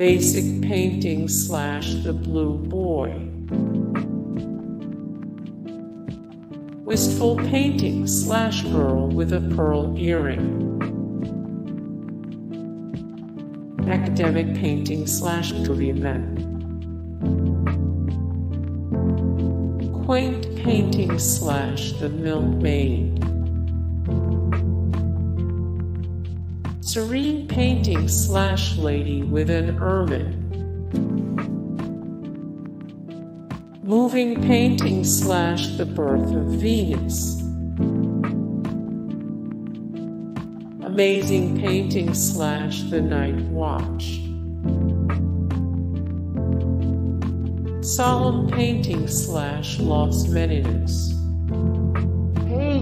Basic painting slash the blue boy. Wistful painting slash girl with a pearl earring. Academic painting slash men. Quaint painting slash the milkmaid. Serene painting slash lady with an ermine. Moving painting slash the birth of Venus. Amazing painting slash the night watch. Solemn painting slash Las Meninas.